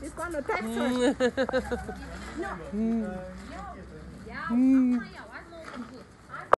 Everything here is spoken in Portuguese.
This one no